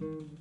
Mm-hmm.